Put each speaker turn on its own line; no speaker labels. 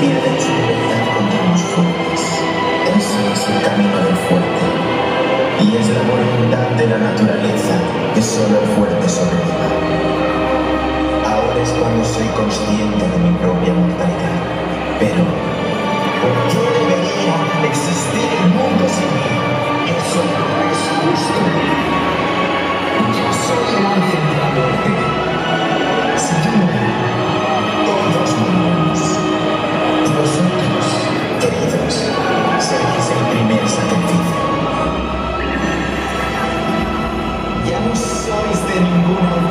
pierden su libertad contra fuertes. Ese es el camino del fuerte. Y es la voluntad de la naturaleza que solo el fuerte sobreviva. Ahora es cuando soy consciente queridos, seréis el primer sacrificio. Ya no sois de ninguna